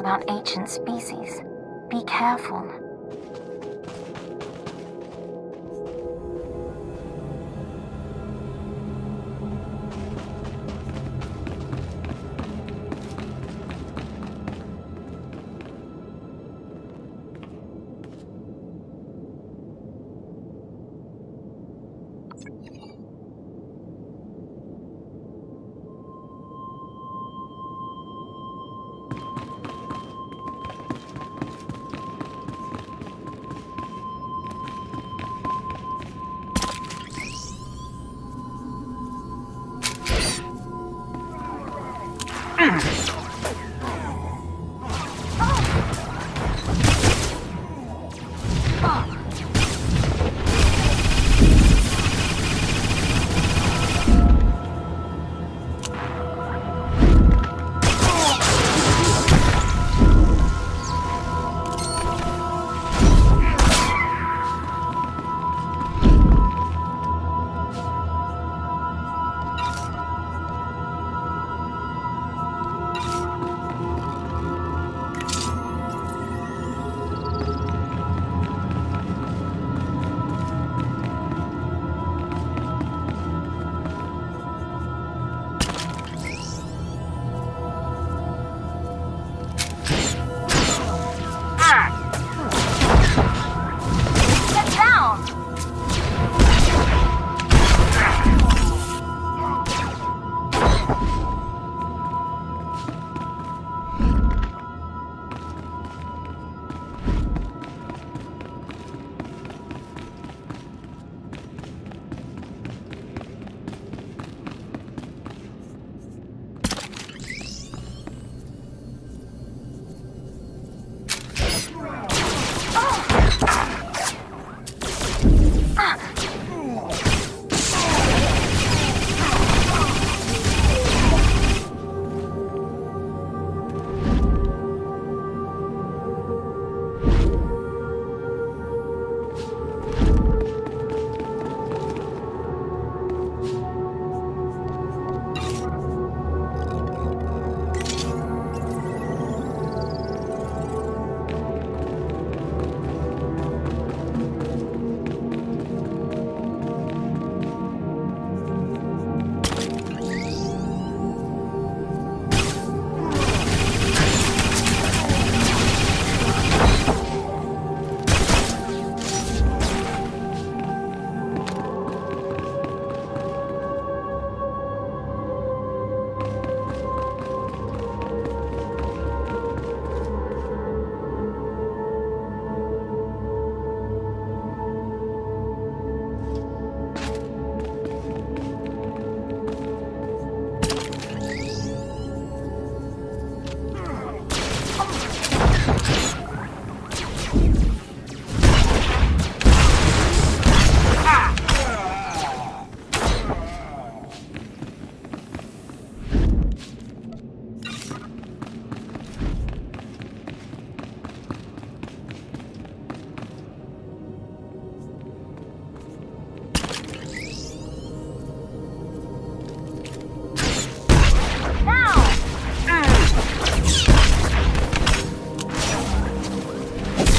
About ancient species. Be careful.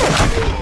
Let's go.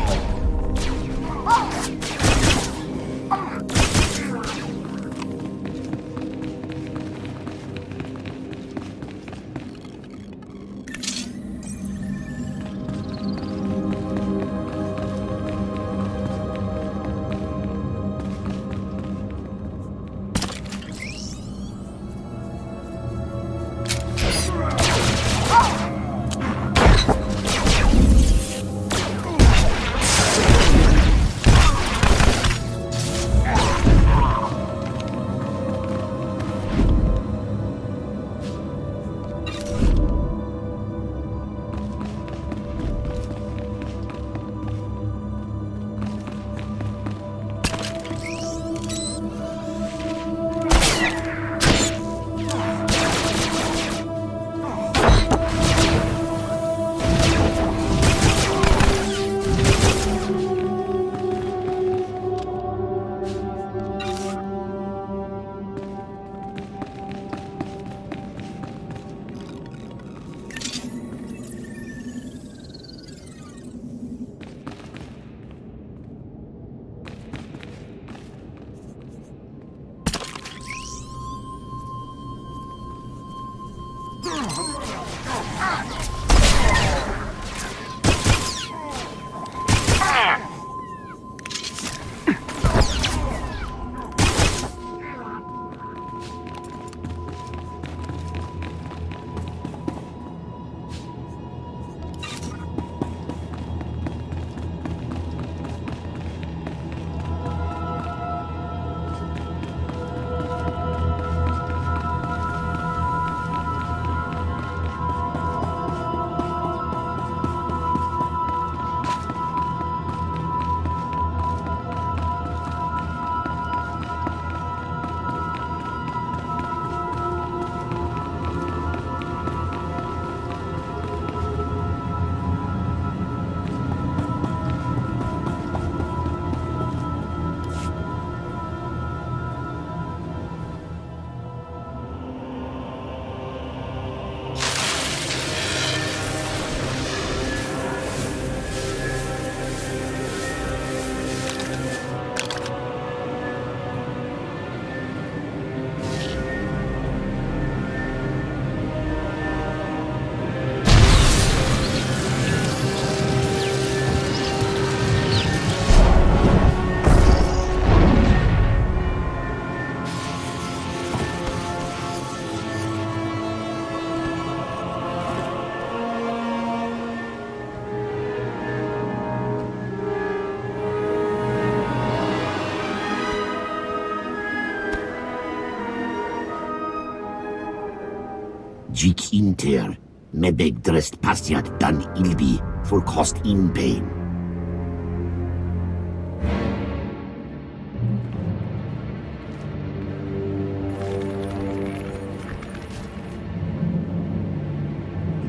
Jik inter, mebeg drest pasiat dan ilbi, for cost in pain.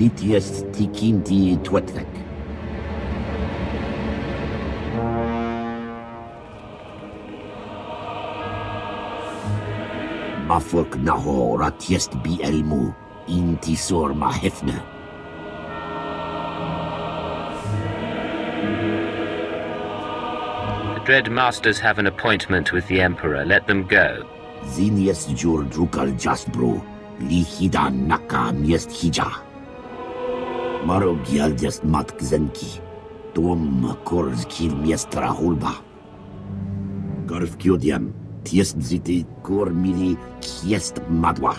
Litiest tikinti twetvek. Mafurk naho ratiest bi elmu, inti sor ma hefne. The Dread Masters have an appointment with the Emperor. Let them go. Zinies jur drukal jasbro, li hida naka miest hija. Maro gialdest mat gzenki, tom korz kil miestra hulba. Garf kiodiam, tiest ziti kor mili kiest madwa.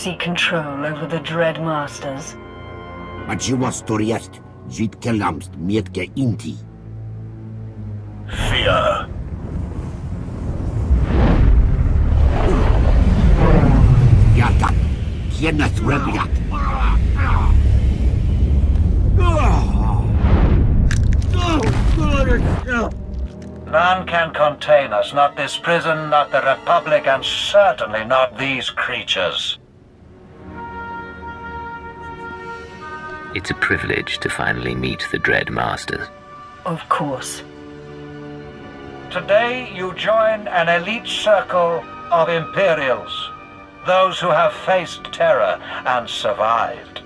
You seek control over the Dread Masters? Machiwa storiest, jit kelamst mietke inti. Fear. Yadan, kieneth rebiat. None can contain us, not this prison, not the Republic, and certainly not these creatures. It's a privilege to finally meet the Dread Masters. Of course. Today you join an elite circle of Imperials, those who have faced terror and survived.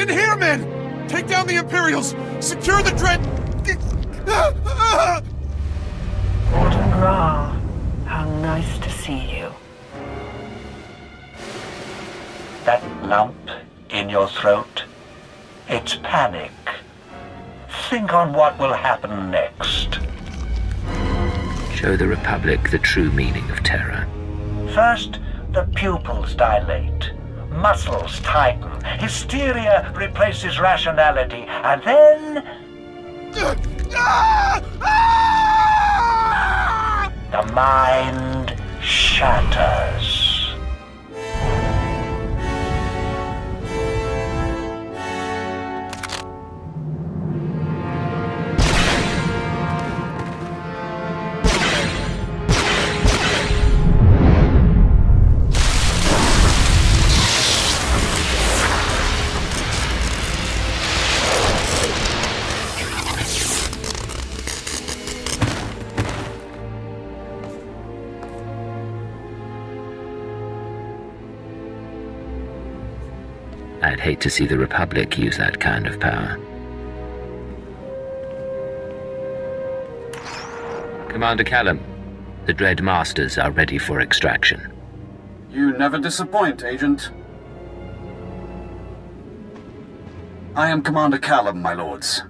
In here, men! Take down the Imperials! Secure the Dread... see you. That lump in your throat, it's panic. Think on what will happen next. Show the Republic the true meaning of terror. First, the pupils dilate, muscles tighten, hysteria replaces rationality, and then hate to see the Republic use that kind of power. Commander Callum, the Dread Masters are ready for extraction. You never disappoint, Agent. I am Commander Callum, my lords.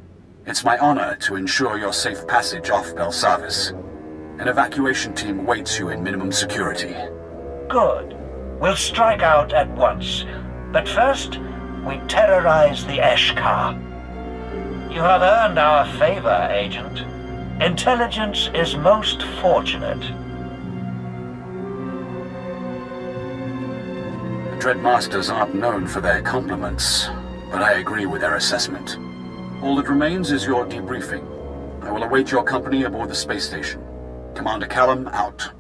It's my honor to ensure your safe passage off Belsavis. An evacuation team awaits you in minimum security. Good. We'll strike out at once. But first, we terrorize the Esh-kha. You have earned our favor, Agent. Intelligence is most fortunate. The Dreadmasters aren't known for their compliments, but I agree with their assessment. All that remains is your debriefing. I will await your company aboard the space station. Commander Callum out.